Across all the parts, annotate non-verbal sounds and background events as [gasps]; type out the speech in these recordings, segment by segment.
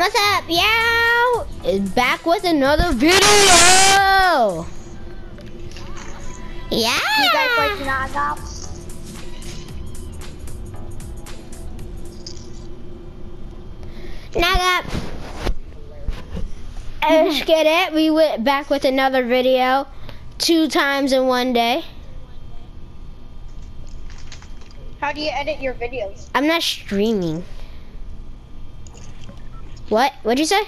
What's up, yo? Is back with another video. Yeah. You guys like Naga? Naga. Mm-hmm. Let's get it. We went back with another video, two times in one day. How do you edit your videos? I'm not streaming. What? What'd you say? [laughs]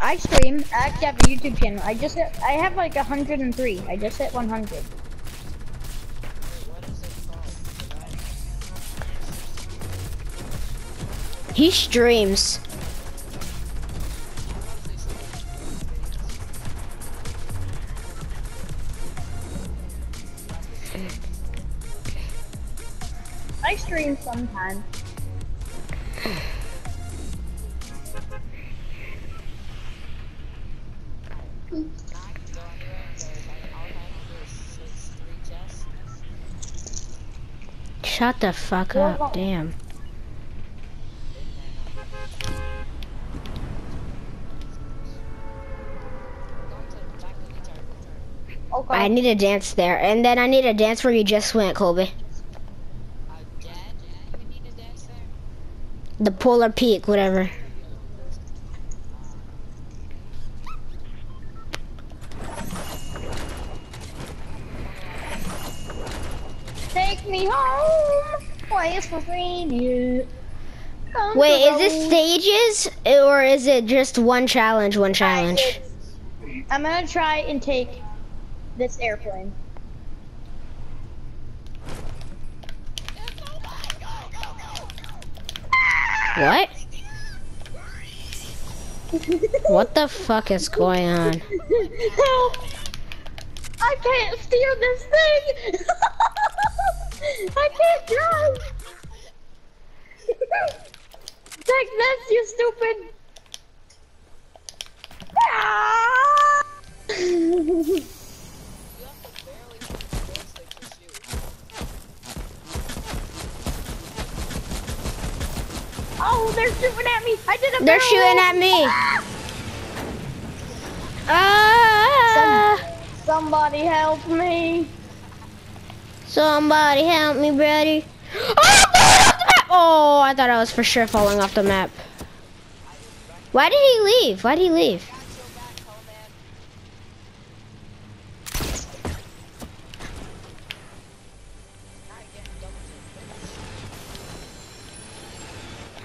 I stream. I actually have a YouTube channel. I just hit, I have like 103. I just hit 100. He streams. Sometimes. Shut the fuck up, damn. Okay. I need a dance there, and then I need a dance where you just went, Colby. The Polar Peak, whatever. Take me home. Why is my Wait, is this stages, or is it just one challenge, one challenge? I'm gonna try and take this airplane. What? What the fuck is going on? Help! I can't steer this thing! [laughs] I can't drive! [laughs] Take this, you stupid! [laughs] Ah! Oh, they're shooting at me! I did a They're barrel shooting at me. Ah! Ah! Somebody help me! Somebody help me, Brady. Oh, off the map! Oh, I thought I was for sure falling off the map. Why did he leave? Why did he leave?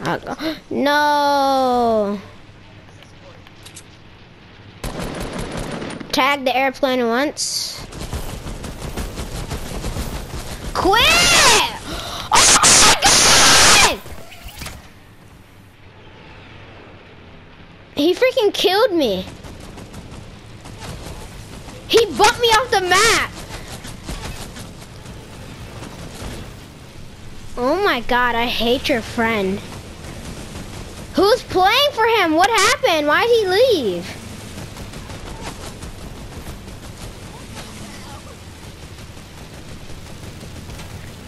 [gasps] No. Tag the airplane once. Quit! [gasps] Oh my god! He freaking killed me. He bumped me off the map. Oh my god, I hate your friend. Playing for him? What happened? Why'd he leave?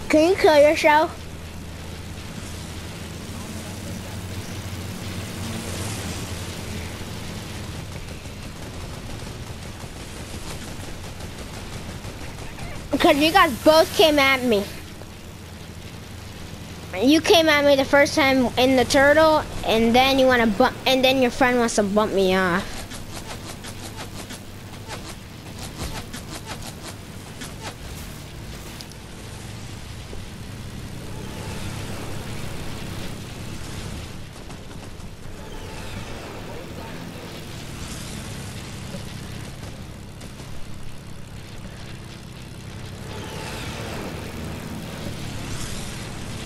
Can you kill yourself? Because you guys both came at me. You came at me the first time in the turtle, and then you want to bump, and then your friend wants to bump me off.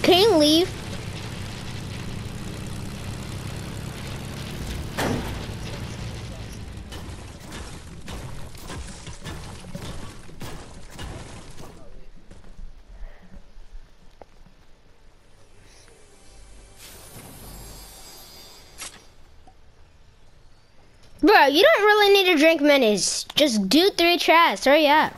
Can you leave? Bro, you don't really need to drink minis. Just do three chests. Hurry up.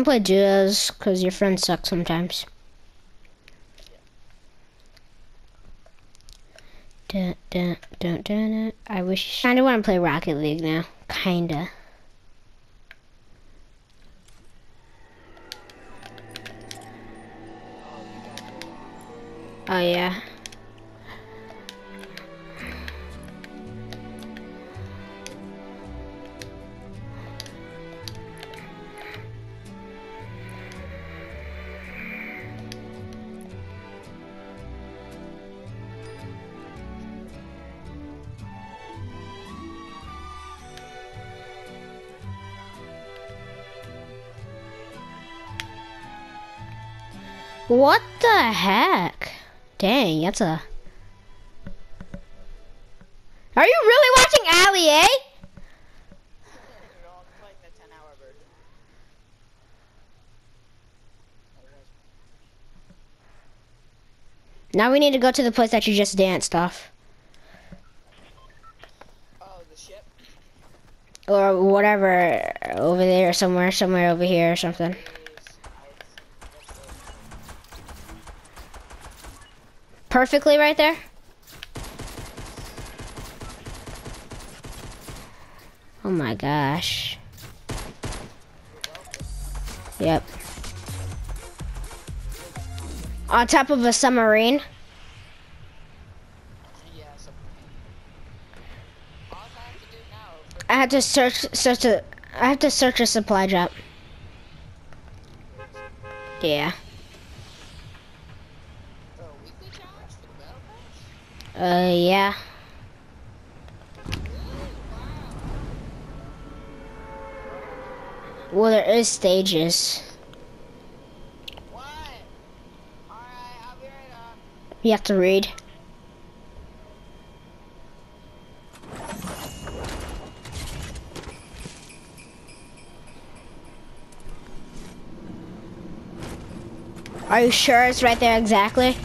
Wanna play duos? Cause your friends suck sometimes. Dun, dun, dun, dun, dun. I wish. Kinda wanna play Rocket League now. Kinda. Oh yeah. What the heck? Dang, that's a. Are you really watching Ali eh? Now we need to go to the place that you just danced off. Oh, the ship? Or whatever, over there, somewhere, somewhere over here or something. Perfectly right there? Oh my gosh. Yep. On top of a submarine. I have to search search a I have to search a supply drop. Yeah. Uh yeah. Well there is stages. You have to read. Are you sure it's right there exactly?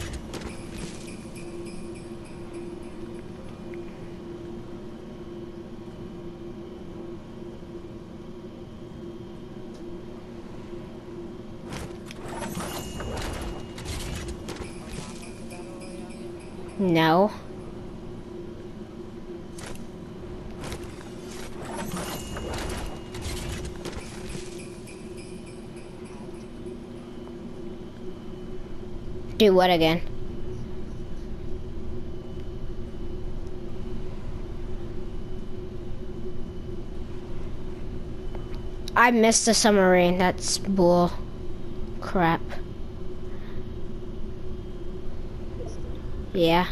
No. Do what again? I missed the submarine. That's bull crap. Yeah.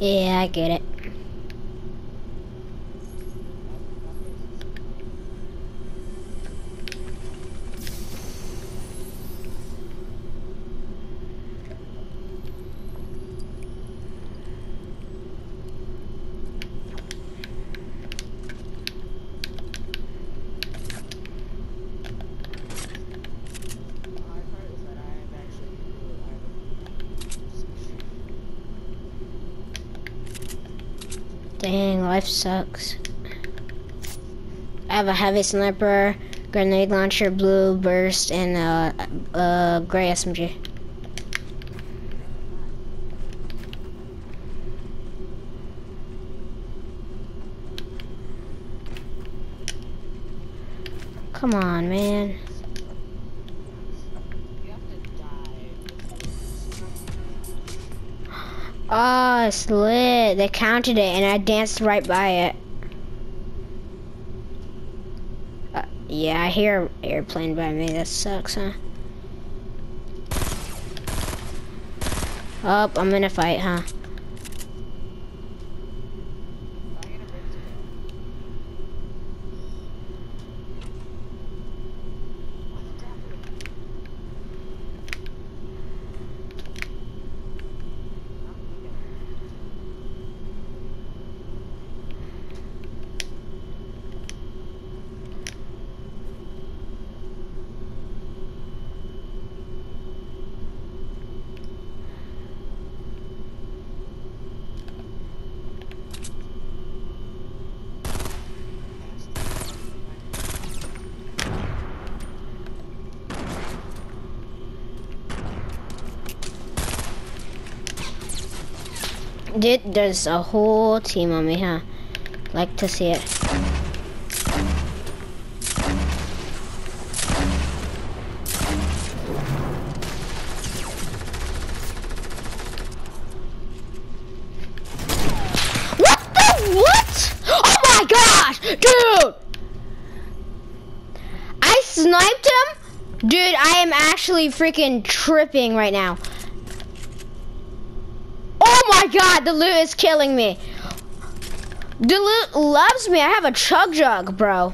Yeah, I get it. The hard part is that I have actually I have Dang, life sucks. I have a heavy sniper, grenade launcher, blue burst, and a, gray SMG. Come on, man. Oh, it's lit. They counted it, and I danced right by it. Uh, yeah, I hear an airplane by me. That sucks, huh? Oh, I'm in a fight, huh? Dude, there's a whole team on me, huh? Like to see it. What the what? Oh my gosh, dude! I sniped him? Dude, I am actually freaking tripping right now. God, the loot is killing me. The loot loves me. I have a chug jug, bro.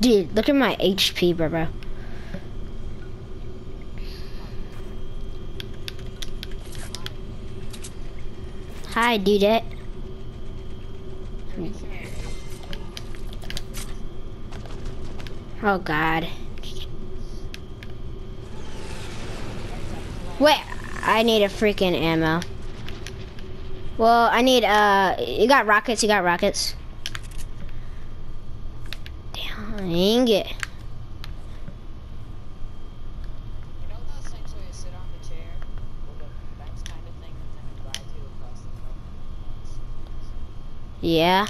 Dude, look at my HP, bro. bro. Hi, dude. Oh God. Wait, I need a freaking ammo. Well, I need, uh, you got rockets, you got rockets. Dang it. You know those things where you sit on the chair with a bench kind of thing and then you ride to across the road? Yeah.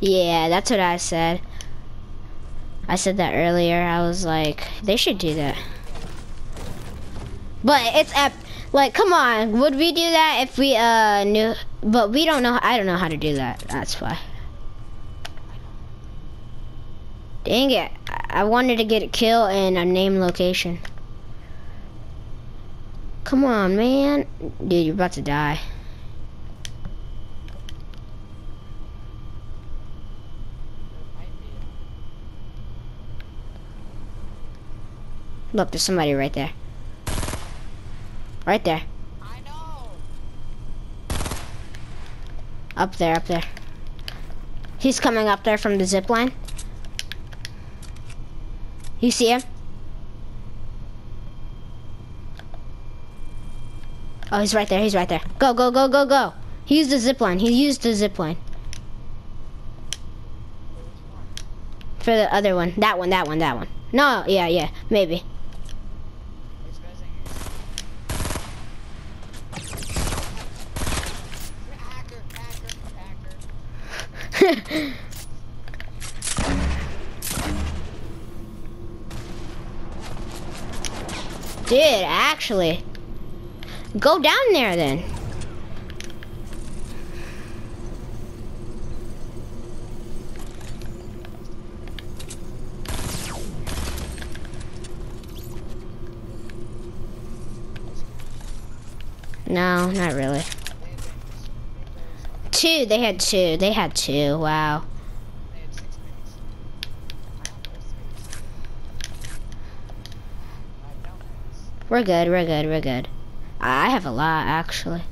Yeah, that's what I said. I said that earlier. I was like, they should do that. But it's ep like, come on, would we do that if we uh knew? But we don't know. I don't know how to do that. That's why. Dang it! I wanted to get a kill in a name location. Come on, man, dude, you're about to die. There might be. Look, there's somebody right there. Right there. I know! Up there, up there. He's coming up there from the zip line. You see him? Oh, he's right there. He's right there. Go, go, go, go, go. He used the zip line. He used the zip line. For the other one. That one, that one, that one. No, yeah, yeah, maybe. Dude, actually. Go down there then. No, not really. Two, they had two. They had two. Wow. They had six minutes. I don't know, six. Five down minutes. We're good, we're good, we're good. I have a lot, actually.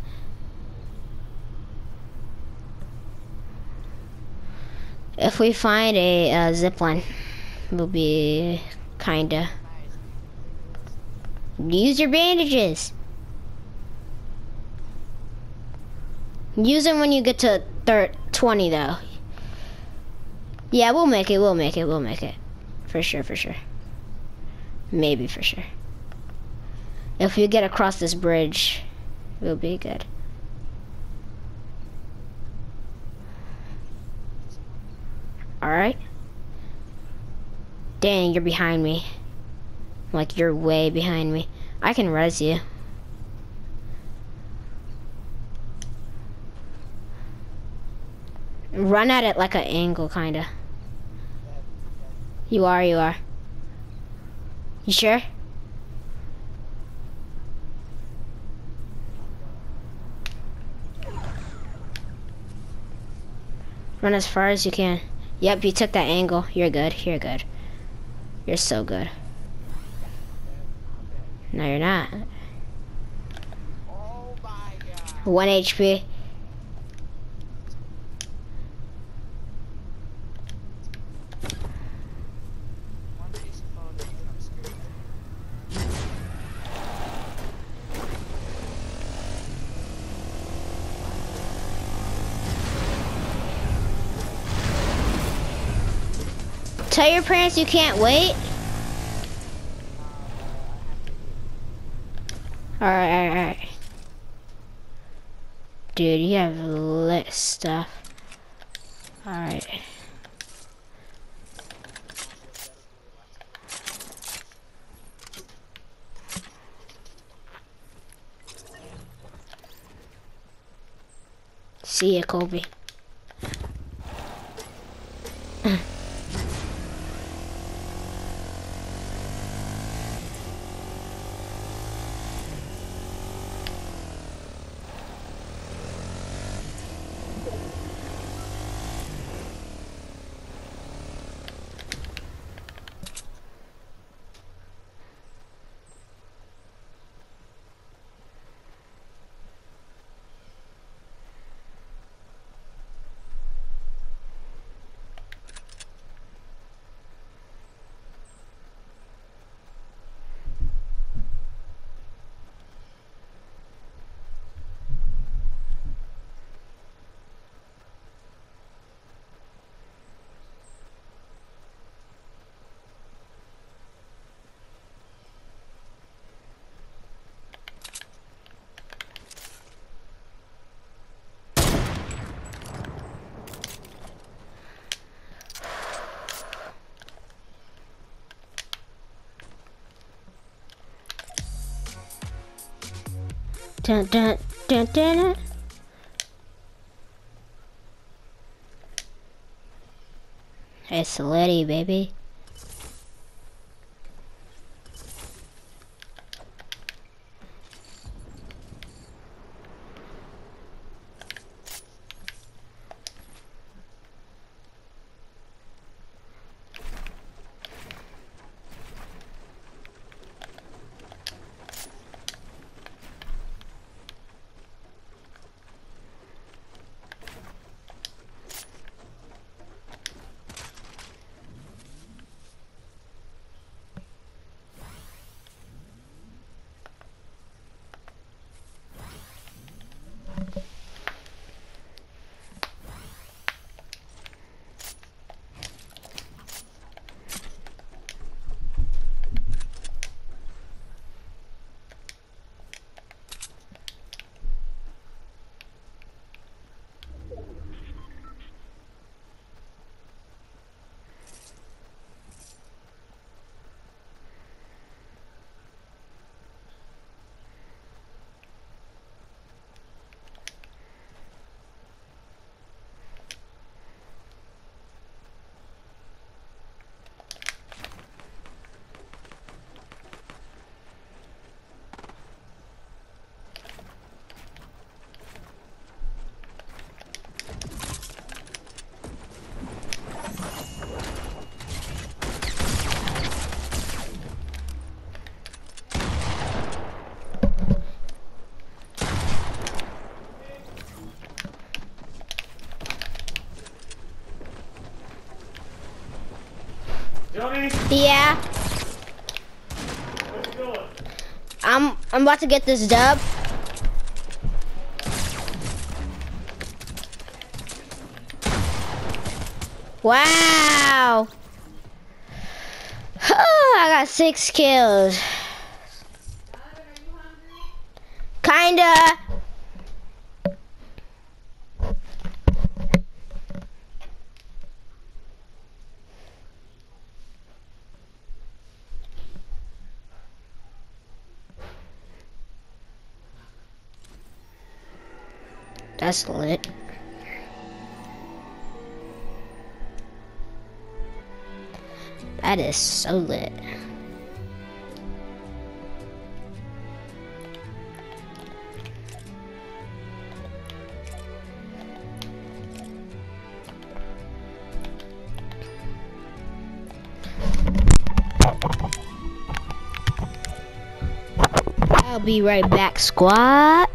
If we find a uh, zip line, we'll be kinda. Use your bandages. Use them when you get to thir 20, though. Yeah, we'll make it, we'll make it, we'll make it. For sure, for sure. Maybe for sure. If we get across this bridge, we'll be good. Alright. Dang, you're behind me. Like, you're way behind me. I can res you. Run at it like an angle, kinda. You are, you are. You sure? Run as far as you can. Yep, you took that angle. You're good. You're good. You're so good. No, you're not. Oh. One HP. One piece of phone that you come screwed. Tell your parents you can't wait. Alright, alright, alright. Dude, you have lit stuff. Alright. See ya, Colby. Dun dun dun dun. dun. It's Liddy, baby. Yeah? I'm I'm about to get this dub. Wow. Oh, I got six kills. Kinda. That's lit. That is so lit. I'll be right back, squad.